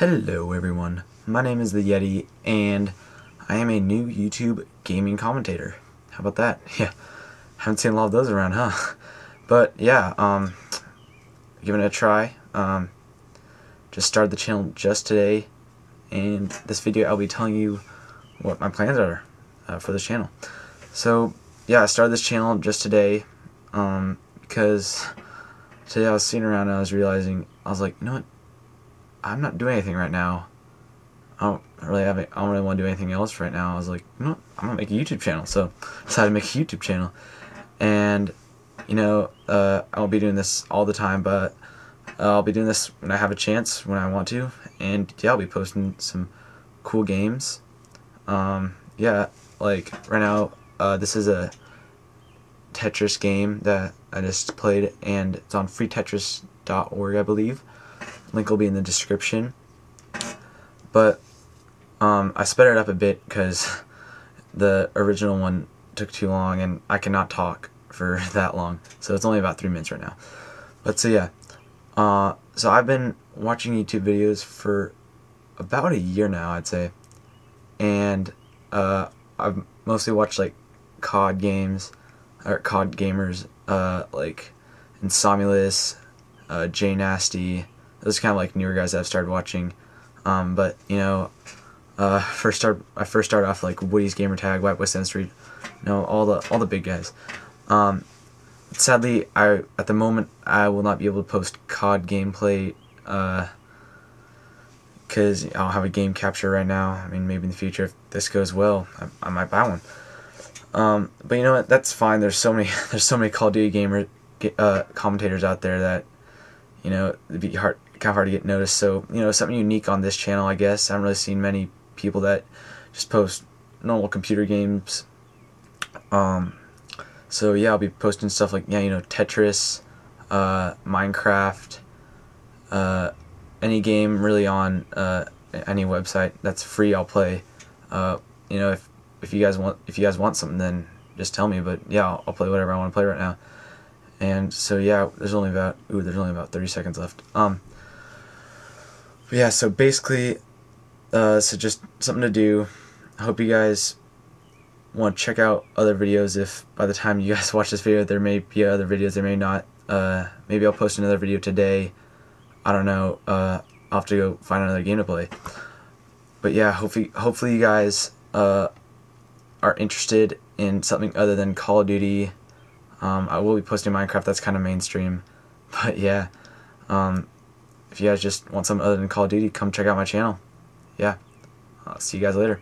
Hello everyone, my name is the Yeti and I am a new YouTube gaming commentator. How about that? Yeah, haven't seen a lot of those around, huh? But yeah, um, giving it a try. Um, just started the channel just today and this video I'll be telling you what my plans are uh, for this channel. So yeah, I started this channel just today um, because today I was sitting around and I was realizing, I was like, you know what, I'm not doing anything right now. I don't really have, I don't really want to do anything else right now. I was like, know. I'm gonna make a YouTube channel. So I decided to make a YouTube channel, and you know, uh, I won't be doing this all the time, but I'll be doing this when I have a chance, when I want to, and yeah, I'll be posting some cool games. Um, yeah, like right now, uh, this is a Tetris game that I just played, and it's on freetetris.org, I believe. Link will be in the description. But um, I sped it up a bit because the original one took too long, and I cannot talk for that long. So it's only about three minutes right now. But so yeah, uh, so I've been watching YouTube videos for about a year now, I'd say, and uh, I've mostly watched like COD games or COD gamers, uh, like Insomulus, uh, J Nasty. Those kind of like newer guys that I've started watching. Um, but you know, uh, first start I first started off like Woody's Gamertag, White West End Street, you know all the all the big guys. Um, sadly, I at the moment I will not be able to post COD gameplay because uh, I don't have a game capture right now. I mean, maybe in the future if this goes well, I, I might buy one. Um, but you know what? That's fine. There's so many there's so many Call of Duty gamer uh, commentators out there that you know it'd be hard kind of hard to get noticed. So you know something unique on this channel, I guess. I haven't really seen many people that just post normal computer games. Um, so yeah, I'll be posting stuff like yeah, you know, Tetris, uh, Minecraft, uh, any game really on uh, any website that's free. I'll play. Uh, you know, if if you guys want if you guys want something, then just tell me. But yeah, I'll, I'll play whatever I want to play right now. And so yeah, there's only about ooh, there's only about 30 seconds left. Um. Yeah, so basically, uh, so just something to do. I hope you guys want to check out other videos if by the time you guys watch this video there may be other videos there may not. Uh, maybe I'll post another video today. I don't know. Uh, I'll have to go find another game to play. But yeah hopefully hopefully you guys uh, are interested in something other than Call of Duty. Um, I will be posting Minecraft. That's kind of mainstream. But yeah um, if you guys just want something other than Call of Duty come check out my channel. Yeah. I'll see you guys later